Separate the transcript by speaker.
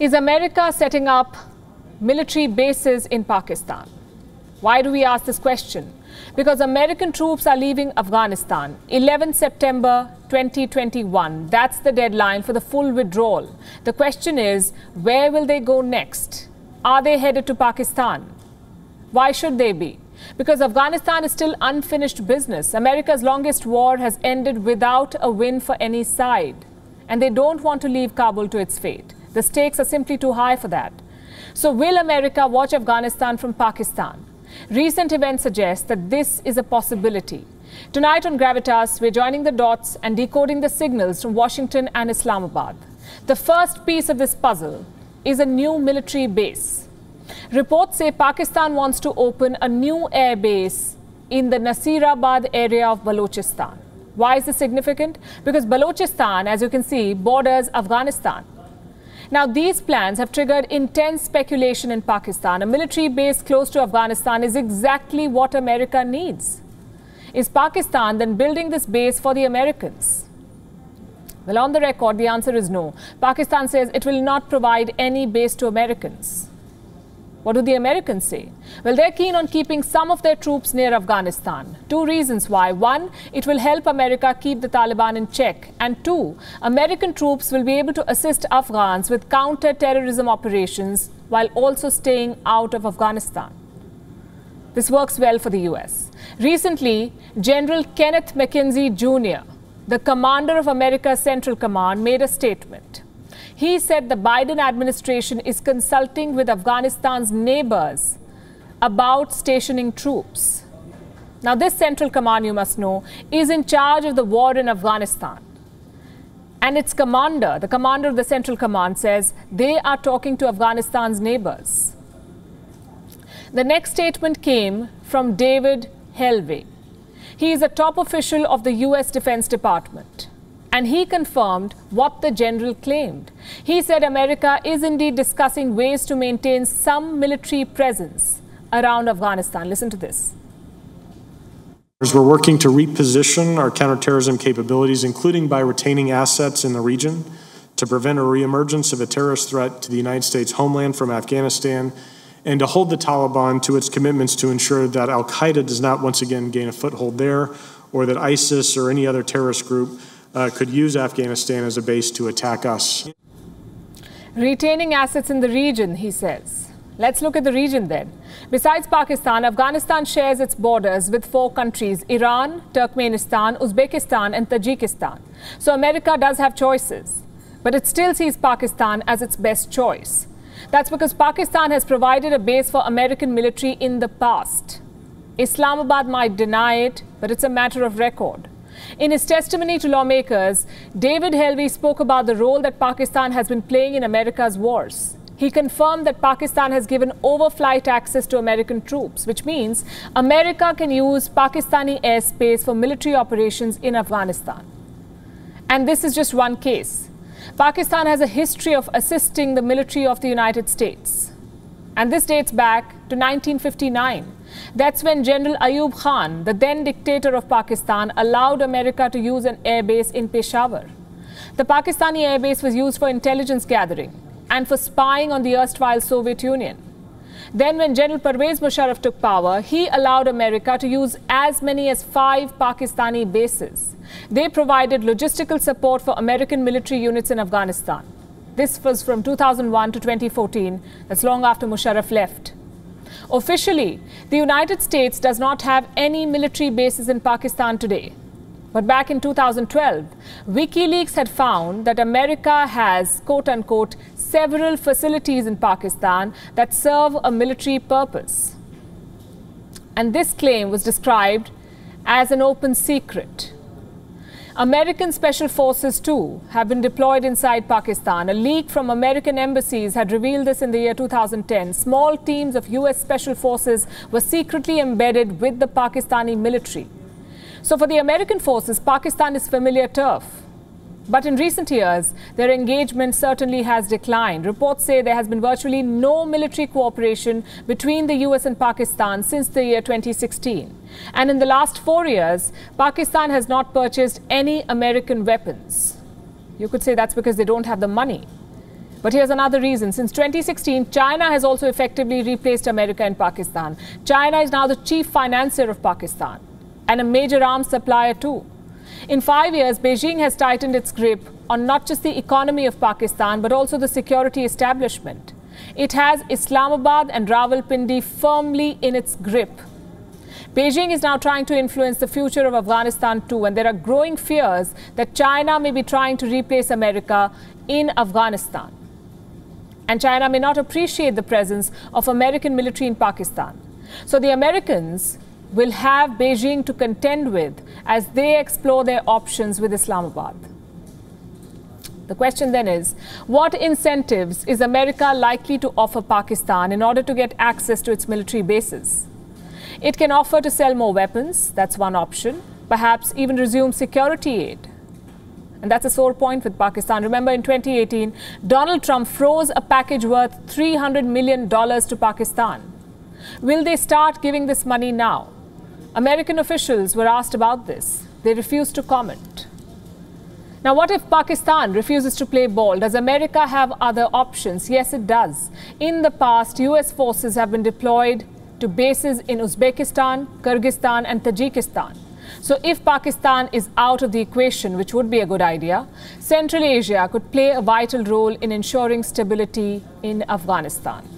Speaker 1: Is America setting up military bases in Pakistan? Why do we ask this question? Because American troops are leaving Afghanistan 11 September 2021. That's the deadline for the full withdrawal. The question is, where will they go next? Are they headed to Pakistan? Why should they be? Because Afghanistan is still unfinished business. America's longest war has ended without a win for any side. And they don't want to leave Kabul to its fate. The stakes are simply too high for that. So, will America watch Afghanistan from Pakistan? Recent events suggest that this is a possibility. Tonight on Gravitas, we're joining the dots and decoding the signals from Washington and Islamabad. The first piece of this puzzle is a new military base. Reports say Pakistan wants to open a new air base in the Nasirabad area of Balochistan. Why is this significant? Because Balochistan, as you can see, borders Afghanistan. Now, these plans have triggered intense speculation in Pakistan. A military base close to Afghanistan is exactly what America needs. Is Pakistan then building this base for the Americans? Well, on the record, the answer is no. Pakistan says it will not provide any base to Americans. What do the Americans say? Well, they're keen on keeping some of their troops near Afghanistan. Two reasons why. One, it will help America keep the Taliban in check. And two, American troops will be able to assist Afghans with counter terrorism operations while also staying out of Afghanistan. This works well for the US. Recently, General Kenneth McKenzie Jr., the commander of America's Central Command, made a statement. He said the Biden administration is consulting with Afghanistan's neighbors about stationing troops. Now, this Central Command, you must know, is in charge of the war in Afghanistan. And its commander, the commander of the Central Command, says they are talking to Afghanistan's neighbors. The next statement came from David Helvey. He is a top official of the U.S. Defense Department and he confirmed what the general claimed. He said America is indeed discussing ways to maintain some military presence around Afghanistan. Listen to this.
Speaker 2: We're working to reposition our counterterrorism capabilities, including by retaining assets in the region to prevent a reemergence of a terrorist threat to the United States homeland from Afghanistan and to hold the Taliban to its commitments to ensure that Al Qaeda does not once again gain a foothold there or that ISIS or any other terrorist group uh, could use Afghanistan as a base to attack us.
Speaker 1: Retaining assets in the region, he says. Let's look at the region then. Besides Pakistan, Afghanistan shares its borders with four countries Iran, Turkmenistan, Uzbekistan, and Tajikistan. So America does have choices, but it still sees Pakistan as its best choice. That's because Pakistan has provided a base for American military in the past. Islamabad might deny it, but it's a matter of record. In his testimony to lawmakers, David Helvey spoke about the role that Pakistan has been playing in America's wars. He confirmed that Pakistan has given overflight access to American troops, which means America can use Pakistani airspace for military operations in Afghanistan. And this is just one case. Pakistan has a history of assisting the military of the United States. And this dates back to 1959. That's when General Ayub Khan, the then dictator of Pakistan, allowed America to use an airbase in Peshawar. The Pakistani airbase was used for intelligence gathering and for spying on the erstwhile Soviet Union. Then, when General Pervez Musharraf took power, he allowed America to use as many as five Pakistani bases. They provided logistical support for American military units in Afghanistan. This was from 2001 to 2014. That's long after Musharraf left. Officially, the United States does not have any military bases in Pakistan today. But back in 2012, WikiLeaks had found that America has, quote unquote, several facilities in Pakistan that serve a military purpose. And this claim was described as an open secret. American special forces, too, have been deployed inside Pakistan. A leak from American embassies had revealed this in the year 2010. Small teams of U.S. special forces were secretly embedded with the Pakistani military. So, for the American forces, Pakistan is familiar turf. But in recent years, their engagement certainly has declined. Reports say there has been virtually no military cooperation between the US and Pakistan since the year 2016. And in the last four years, Pakistan has not purchased any American weapons. You could say that's because they don't have the money. But here's another reason. Since 2016, China has also effectively replaced America in Pakistan. China is now the chief financier of Pakistan and a major arms supplier too. In five years, Beijing has tightened its grip on not just the economy of Pakistan, but also the security establishment. It has Islamabad and Rawalpindi firmly in its grip. Beijing is now trying to influence the future of Afghanistan too, and there are growing fears that China may be trying to replace America in Afghanistan. And China may not appreciate the presence of American military in Pakistan. So the Americans will have Beijing to contend with as they explore their options with Islamabad. The question then is what incentives is America likely to offer Pakistan in order to get access to its military bases? It can offer to sell more weapons, that's one option, perhaps even resume security aid. And that's a sore point with Pakistan. Remember, in 2018, Donald Trump froze a package worth $300 million to Pakistan. Will they start giving this money now? American officials were asked about this. They refused to comment. Now, what if Pakistan refuses to play ball? Does America have other options? Yes, it does. In the past, US forces have been deployed to bases in Uzbekistan, Kyrgyzstan, and Tajikistan. So, if Pakistan is out of the equation, which would be a good idea, Central Asia could play a vital role in ensuring stability in Afghanistan.